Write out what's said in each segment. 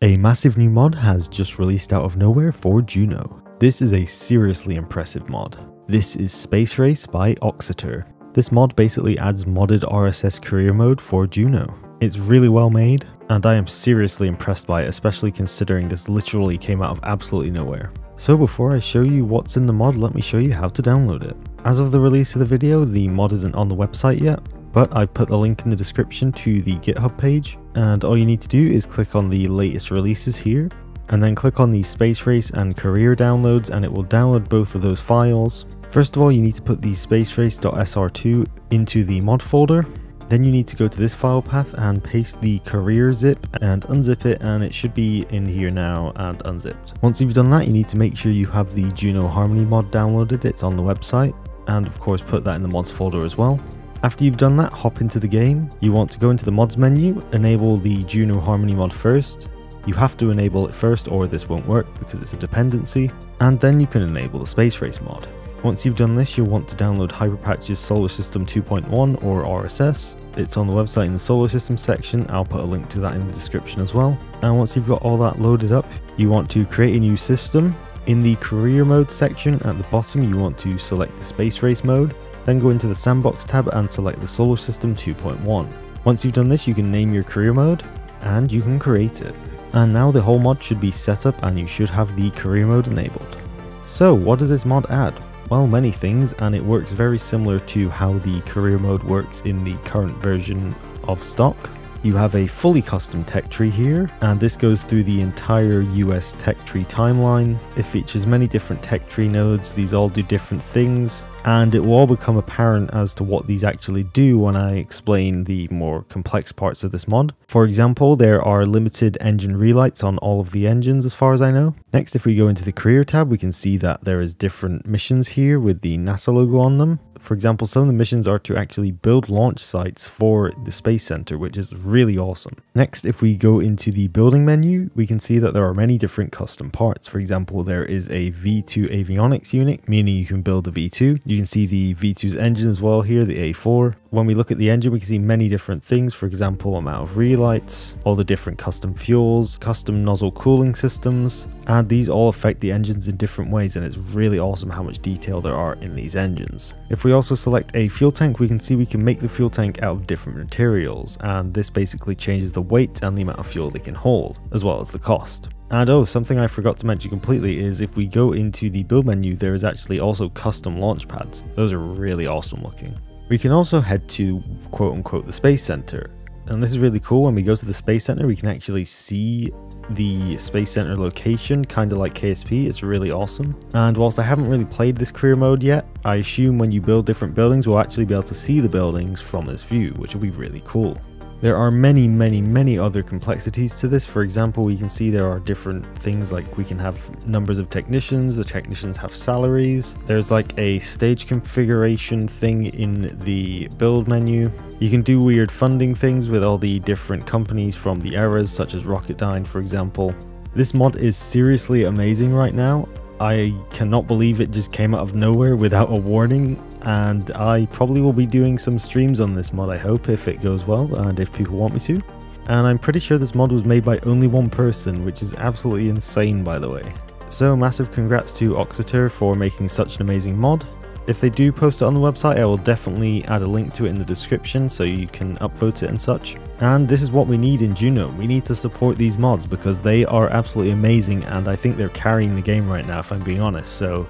A massive new mod has just released out of nowhere for Juno. This is a seriously impressive mod. This is Space Race by Oxeter. This mod basically adds modded RSS career mode for Juno. It's really well made, and I am seriously impressed by it, especially considering this literally came out of absolutely nowhere. So before I show you what's in the mod, let me show you how to download it. As of the release of the video, the mod isn't on the website yet, but I've put the link in the description to the GitHub page, and all you need to do is click on the latest releases here, and then click on the Space Race and Career downloads, and it will download both of those files. First of all, you need to put the spacerace.sr2 into the mod folder, then you need to go to this file path and paste the career zip and unzip it and it should be in here now and unzipped. Once you've done that you need to make sure you have the Juno Harmony mod downloaded, it's on the website and of course put that in the mods folder as well. After you've done that, hop into the game. You want to go into the mods menu, enable the Juno Harmony mod first. You have to enable it first or this won't work because it's a dependency. And then you can enable the Space Race mod. Once you've done this, you'll want to download Hyperpatch's Solar System 2.1 or RSS. It's on the website in the Solar System section, I'll put a link to that in the description as well. And once you've got all that loaded up, you want to create a new system. In the career mode section at the bottom, you want to select the space race mode. Then go into the sandbox tab and select the solar system 2.1. Once you've done this you can name your career mode and you can create it. And now the whole mod should be set up and you should have the career mode enabled. So what does this mod add? Well many things and it works very similar to how the career mode works in the current version of stock. You have a fully custom tech tree here, and this goes through the entire US tech tree timeline. It features many different tech tree nodes, these all do different things, and it will all become apparent as to what these actually do when I explain the more complex parts of this mod. For example, there are limited engine relights on all of the engines as far as I know. Next, if we go into the career tab, we can see that there is different missions here with the NASA logo on them. For example, some of the missions are to actually build launch sites for the Space Center, which is really awesome. Next, if we go into the building menu, we can see that there are many different custom parts. For example, there is a V2 avionics unit, meaning you can build a V2. You can see the V2's engine as well here, the A4. When we look at the engine, we can see many different things. For example, amount of relights, all the different custom fuels, custom nozzle cooling systems, and these all affect the engines in different ways and it's really awesome how much detail there are in these engines. If we also select a fuel tank, we can see we can make the fuel tank out of different materials, and this basically changes the weight and the amount of fuel they can hold, as well as the cost. And oh, something I forgot to mention completely is if we go into the build menu, there is actually also custom launch pads. Those are really awesome looking. We can also head to quote unquote the Space Center. And this is really cool. When we go to the Space Center, we can actually see the Space Center location, kind of like KSP. It's really awesome. And whilst I haven't really played this career mode yet, I assume when you build different buildings, we'll actually be able to see the buildings from this view, which will be really cool. There are many, many, many other complexities to this. For example, we can see there are different things like we can have numbers of technicians, the technicians have salaries. There's like a stage configuration thing in the build menu. You can do weird funding things with all the different companies from the eras, such as Rocketdyne, for example. This mod is seriously amazing right now. I cannot believe it just came out of nowhere without a warning and I probably will be doing some streams on this mod I hope if it goes well and if people want me to. And I'm pretty sure this mod was made by only one person which is absolutely insane by the way. So massive congrats to Oxeter for making such an amazing mod. If they do post it on the website, I will definitely add a link to it in the description so you can upvote it and such. And this is what we need in Juno. We need to support these mods because they are absolutely amazing and I think they're carrying the game right now if I'm being honest. So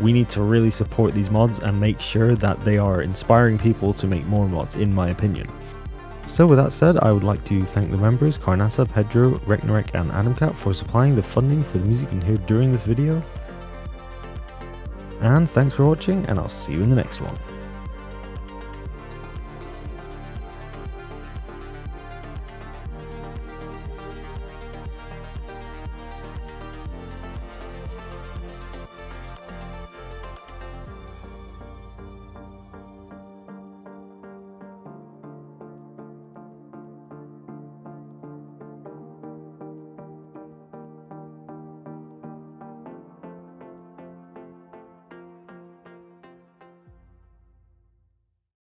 we need to really support these mods and make sure that they are inspiring people to make more mods in my opinion. So with that said, I would like to thank the members Karnasa, Pedro, Reknarek and Adamcat for supplying the funding for the music you can hear during this video. And thanks for watching, and I'll see you in the next one.